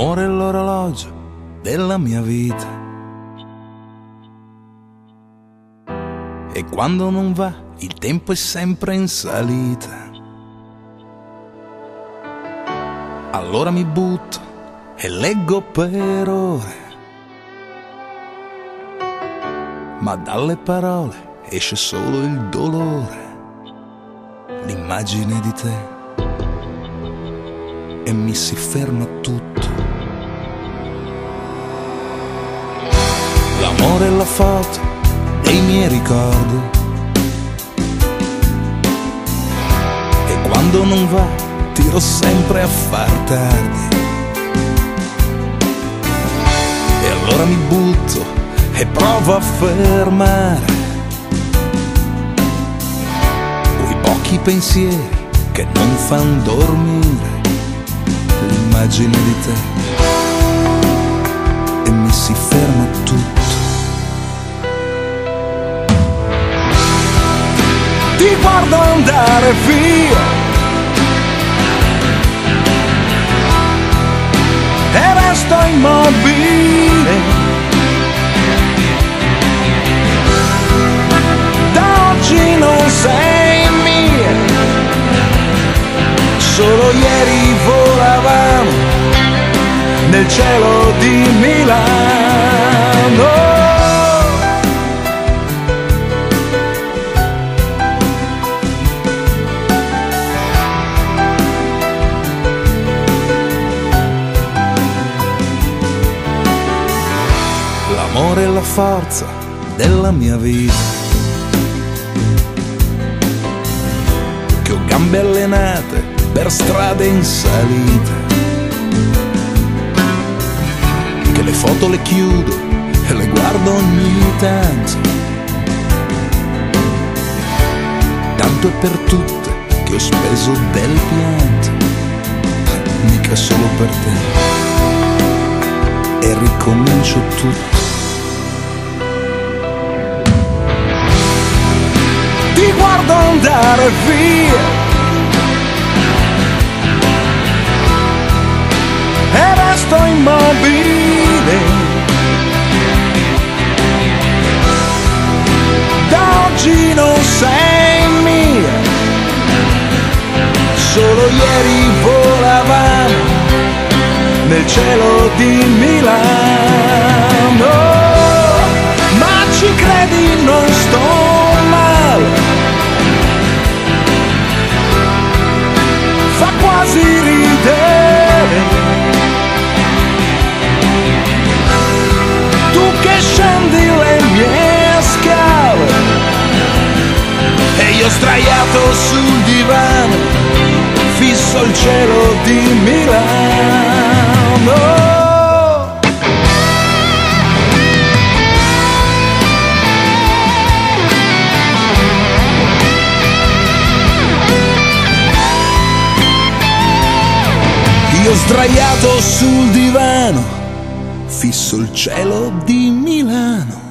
L'amore è l'orologio della mia vita. E quando non va, il tempo è sempre in salita. Allora mi butto e leggo per ore. Ma dalle parole esce solo il dolore, l'immagine di te. E mi si ferma tutto. L'amore è la foto dei miei ricordi. E quando non va, tiro sempre a far tardi. E allora mi butto e provo a fermare quei pochi pensieri che non fanno dormire l'immagine di te e mi si ferma Ti guardo andare via e resto immobile. Da oggi non sei mia, solo ieri volavamo nel cielo di L'amore è la forza della mia vita. Che ho gambe allenate per strade in salita. Che le foto le chiudo e le guardo ogni tanto. Tanto è per tutte che ho speso del pianto. Mica solo per te. E ricomincio tutto. Ti guardo andare via. E resto immobile. Da oggi non sei mia. Solo ieri volavamo nel cielo di Milano. Ma ci credi non sdraiato sul divano, fisso il cielo di Milano. Io sdraiato sul divano, fisso il cielo di Milano.